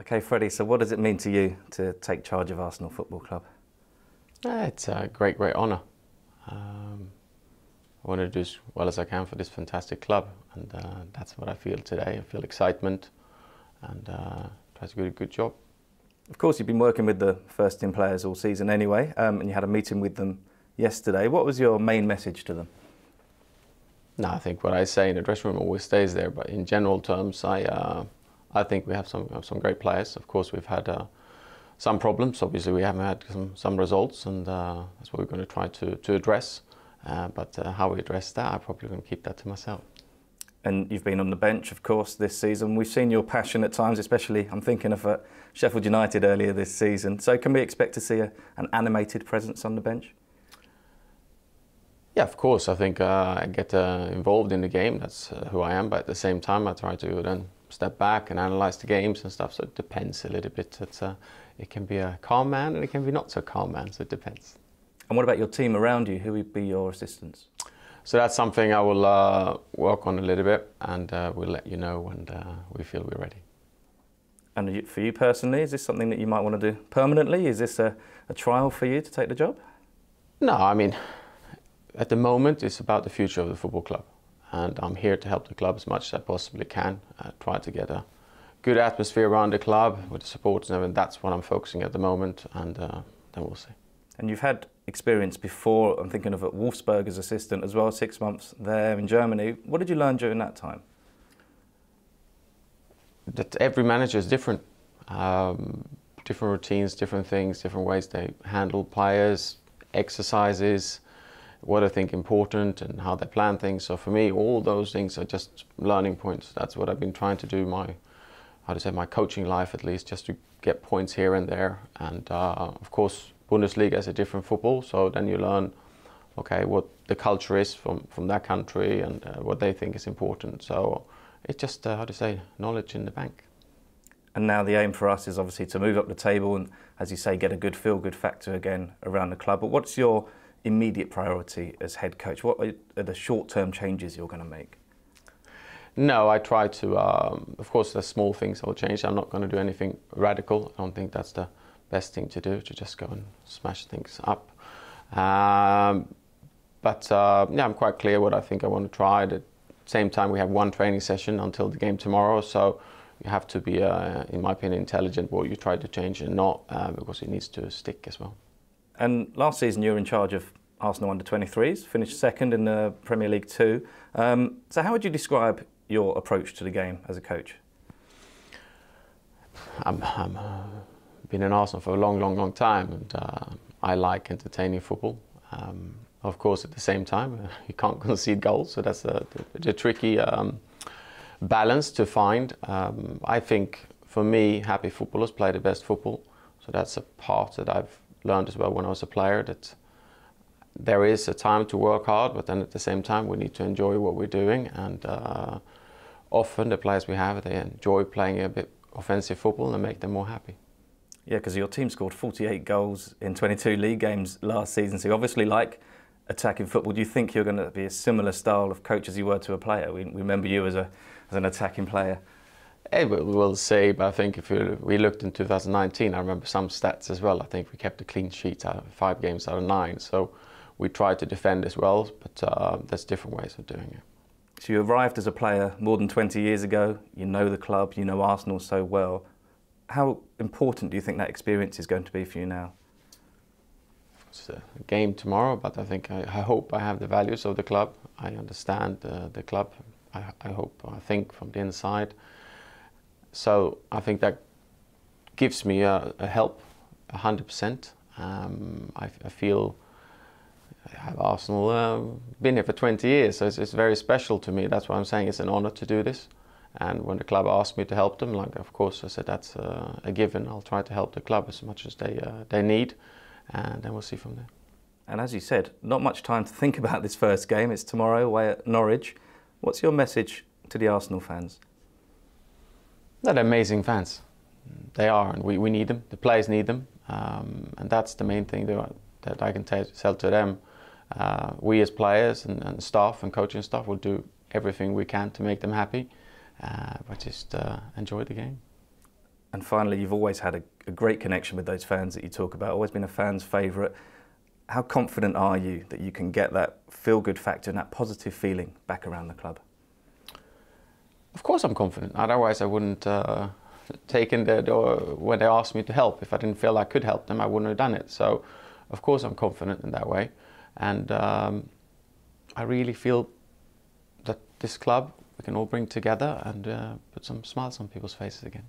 Okay, Freddie, so what does it mean to you to take charge of Arsenal Football Club? It's a great, great honour. Um, I want to do as well as I can for this fantastic club, and uh, that's what I feel today. I feel excitement and uh, try to do a good job. Of course, you've been working with the first team players all season anyway, um, and you had a meeting with them yesterday. What was your main message to them? No, I think what I say in the dressing room always stays there, but in general terms, I uh, I think we have some some great players. Of course, we've had uh, some problems. Obviously, we haven't had some, some results, and uh, that's what we're going to try to, to address. Uh, but uh, how we address that, I'm probably going to keep that to myself. And you've been on the bench, of course, this season. We've seen your passion at times, especially I'm thinking of uh, Sheffield United earlier this season. So, can we expect to see a, an animated presence on the bench? Yeah, of course. I think uh, I get uh, involved in the game. That's who I am. But at the same time, I try to then step back and analyze the games and stuff. So it depends a little bit. It's, uh, it can be a calm man and it can be not so calm man. So it depends. And what about your team around you? Who would be your assistants? So that's something I will uh, work on a little bit, and uh, we'll let you know when uh, we feel we're ready. And for you personally, is this something that you might want to do permanently? Is this a, a trial for you to take the job? No, I mean, at the moment, it's about the future of the football club and I'm here to help the club as much as I possibly can. Uh, try to get a good atmosphere around the club with the supporters and everything. That's what I'm focusing at the moment, and uh, then we'll see. And you've had experience before. I'm thinking of at Wolfsburg as assistant as well, six months there in Germany. What did you learn during that time? That every manager is different. Um, different routines, different things, different ways they handle players, exercises what I think important and how they plan things. So for me, all those things are just learning points. That's what I've been trying to do my, how to say, my coaching life at least, just to get points here and there. And uh, of course, Bundesliga is a different football, so then you learn, okay, what the culture is from from that country and uh, what they think is important. So it's just uh, how to say, knowledge in the bank. And now the aim for us is obviously to move up the table and, as you say, get a good feel-good factor again around the club. But what's your immediate priority as head coach? What are the short-term changes you're going to make? No, I try to. Um, of course, there's small things I'll change. I'm not going to do anything radical. I don't think that's the best thing to do to just go and smash things up. Um, but uh, yeah, I'm quite clear what I think I want to try. At the same time, we have one training session until the game tomorrow, so you have to be, uh, in my opinion, intelligent what you try to change and not, uh, because it needs to stick as well. And last season you were in charge of Arsenal under 23s, finished second in the Premier League 2. Um, so, how would you describe your approach to the game as a coach? I'm uh, been in Arsenal for a long, long, long time, and uh, I like entertaining football. Um, of course, at the same time, uh, you can't concede goals, so that's a, a, a tricky um, balance to find. Um, I think for me, happy footballers play the best football, so that's a part that I've learned as well when I was a player that there is a time to work hard, but then at the same time we need to enjoy what we're doing. And uh, often the players we have, they enjoy playing a bit offensive football and make them more happy. Yeah, because your team scored 48 goals in 22 league games last season, so obviously like attacking football. Do you think you're going to be a similar style of coach as you were to a player? We remember you as, a, as an attacking player. It will, will say, but I think if we looked in 2019, I remember some stats as well. I think we kept a clean sheet out of five games out of nine. So we tried to defend as well, but uh, there's different ways of doing it. So you arrived as a player more than 20 years ago. You know the club, you know Arsenal so well. How important do you think that experience is going to be for you now? It's a game tomorrow, but I think I, I hope I have the values of the club. I understand uh, the club. I, I hope, I think from the inside. So I think that gives me a, a help, 100%. Um, I, I, feel I have Arsenal uh, been here for 20 years, so it's, it's, very special to me. That's why I'm saying it's an honour to do this. And when the club asked me to help them, like of course I said that's a given. I'll try to help the club as much as they uh, they need, and then we'll see from there. And as you said, not much time to think about this first game. It's tomorrow away at Norwich. What's your message to the Arsenal fans? They're amazing fans. They are, and we, we need them. The players need them, um, and that's the main thing that, that I can tell to them. Uh, we as players and, and, staff and coaching staff will do everything we can to make them happy, uh, but just uh, enjoy the game. And finally, you've always had a, a great connection with those fans that you talk about, always been a fan's favourite. How confident are you that you can get that feel good factor and that positive feeling back around the club? Of course, I'm confident. Otherwise, I wouldn't uh, taken the, the when they asked me to help. If I didn't feel I could help them, I wouldn't have done it. So, of course, I'm confident in that way, and um, I really feel that this club we can all bring together and uh, put some smiles on people's faces again.